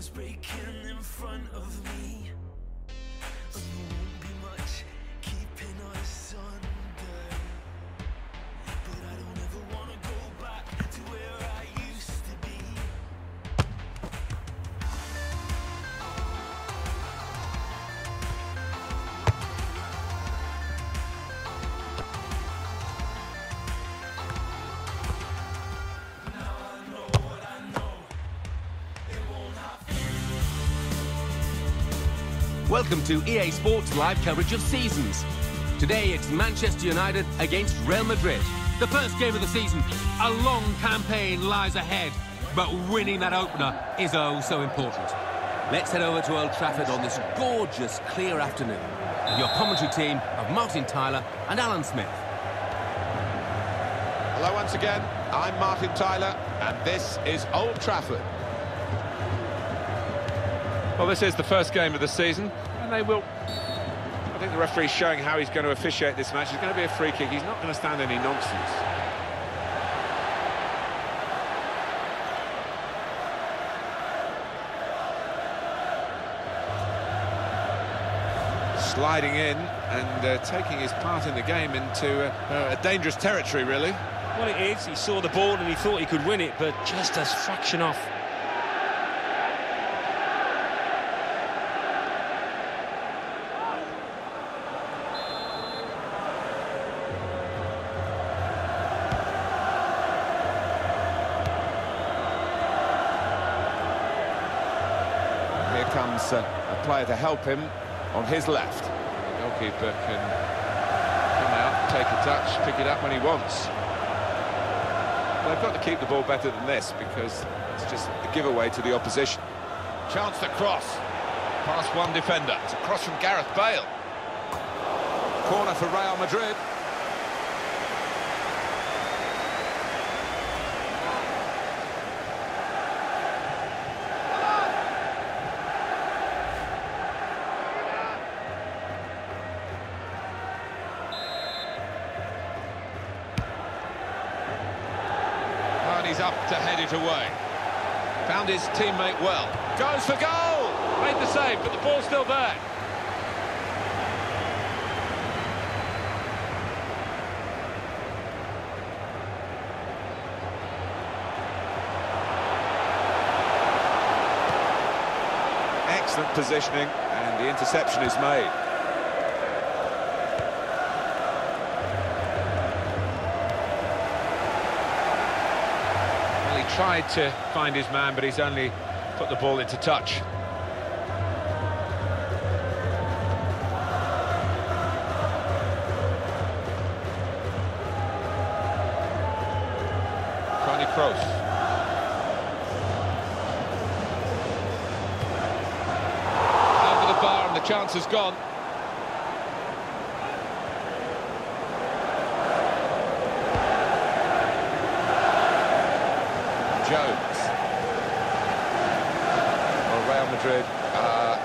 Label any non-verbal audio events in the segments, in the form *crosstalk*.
Stars breaking in front of me. Welcome to EA Sports live coverage of seasons. Today it's Manchester United against Real Madrid. The first game of the season. A long campaign lies ahead, but winning that opener is oh so important. Let's head over to Old Trafford on this gorgeous, clear afternoon with your commentary team of Martin Tyler and Alan Smith. Hello once again, I'm Martin Tyler, and this is Old Trafford. Well, this is the first game of the season, and they will... I think the referee's showing how he's going to officiate this match. It's going to be a free kick. He's not going to stand any nonsense. Sliding in and uh, taking his part in the game into uh, a dangerous territory, really. Well, it is. He saw the ball and he thought he could win it, but just a fraction off. Comes uh, a player to help him on his left. The goalkeeper can come out, take a touch, pick it up when he wants. They've got to keep the ball better than this because it's just a giveaway to the opposition. Chance to cross. Past one defender. It's a cross from Gareth Bale. Corner for Real Madrid. Up to head it away. Found his teammate well. Goes for goal! Made the save, but the ball's still there. Excellent positioning, and the interception is made. Tried to find his man, but he's only put the ball into touch. Toni Kroos. Over the bar and the chance is gone. Jones. Well, Real Madrid are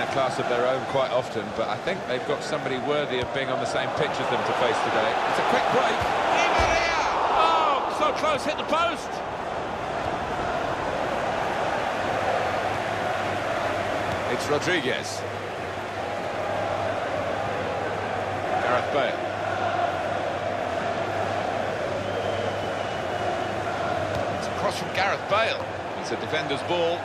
in a class of their own quite often, but I think they've got somebody worthy of being on the same pitch as them to face today. It's a quick break. Oh, so close, hit the post. It's Rodriguez. Gareth Bale. It's a cross from Gareth Bale. It's a defender's ball.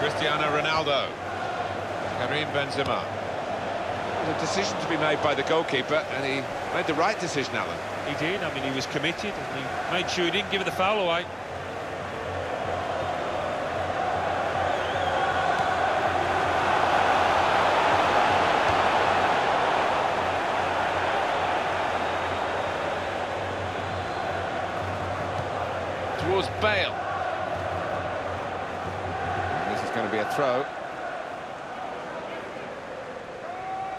Cristiano Ronaldo. Karim Benzema. There's a decision to be made by the goalkeeper, and he made the right decision, Alan. He did. I mean, he was committed and he made sure he didn't give it the foul away. Is going to be a throw.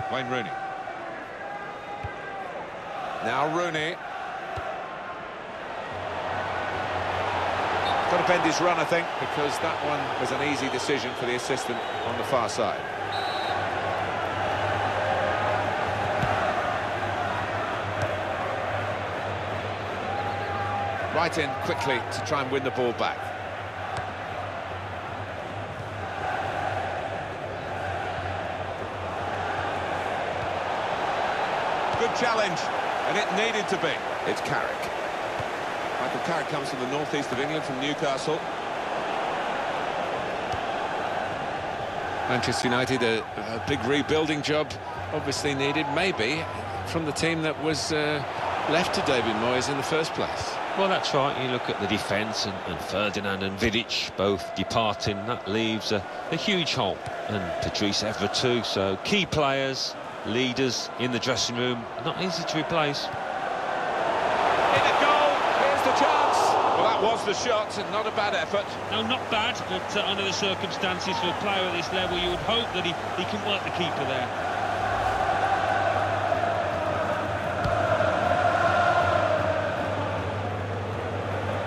Wayne Rooney. Now Rooney. Got to bend his run, I think, because that one was an easy decision for the assistant on the far side. right in quickly to try and win the ball back. Good challenge, and it needed to be. It's Carrick. Michael Carrick comes from the northeast of England, from Newcastle. Manchester United, a, a big rebuilding job obviously needed, maybe, from the team that was uh, left to David Moyes in the first place. Well, that's right. You look at the defence and, and, Ferdinand and Vidic both departing. That leaves a, a huge hole. And Patrice Evra too. So key players, leaders in the dressing room, not easy to replace. In a goal, here's the chance. Well, that was the shot, and not a bad effort. No, not bad, but uh, under the circumstances for a player at this level, you would hope that he, he can work the keeper there.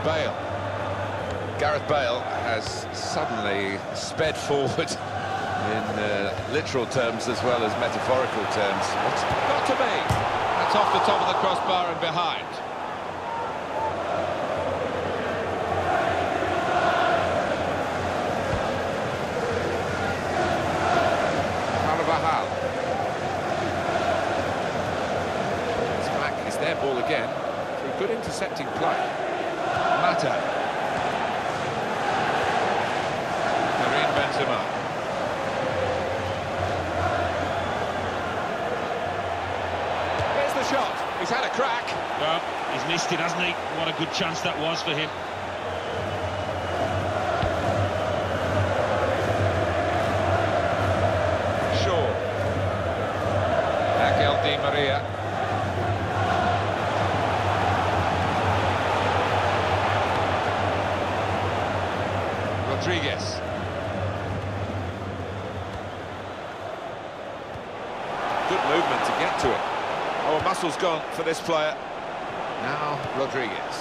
Bale. Gareth Bale has suddenly sped forward *laughs* in uh, literal terms as well as metaphorical terms. What's got to be? That's off the top of the crossbar and behind. Carvajal. It's back, it's their ball again. Through good intercepting play. Mata. Karim Benzema. Missed it, hasn't he? What a good chance that was for him. Shaw. Di Maria. Rodriguez. Good movement to get to it. Oh, muscle's gone for this player. Now Rodriguez.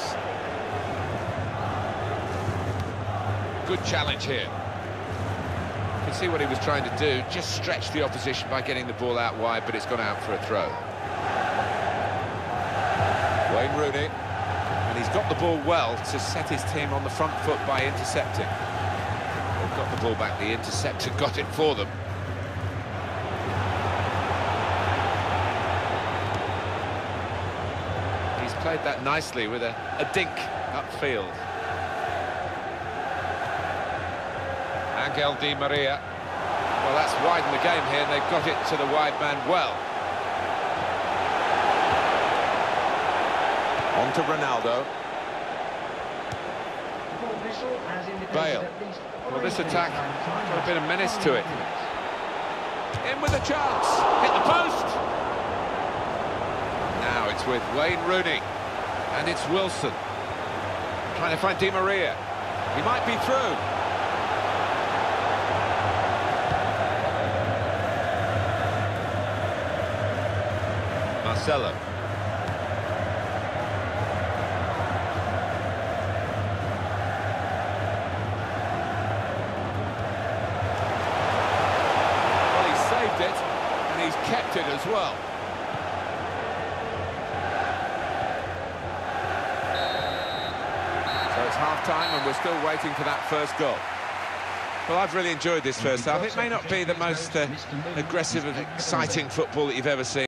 Good challenge here. You can see what he was trying to do, just stretch the opposition by getting the ball out wide, but it's gone out for a throw. Wayne Rooney, and he's got the ball well to set his team on the front foot by intercepting got the ball back, the interceptor got it for them. Played that nicely with a, a dink upfield. Angel Di Maria. Well, that's widened the game here, and they've got it to the wide man well. On to Ronaldo. Bale. Well, this attack got a bit of menace to it. In with a chance. Hit the post. Now it's with Wayne Rooney. And it's Wilson. Trying to find Di Maria. He might be through. Marcelo. Well, he saved it, and he's kept it as well. Half-time and we're still waiting for that first goal. Well, I've really enjoyed this first half. It may not be the most uh, aggressive and exciting football that you've ever seen.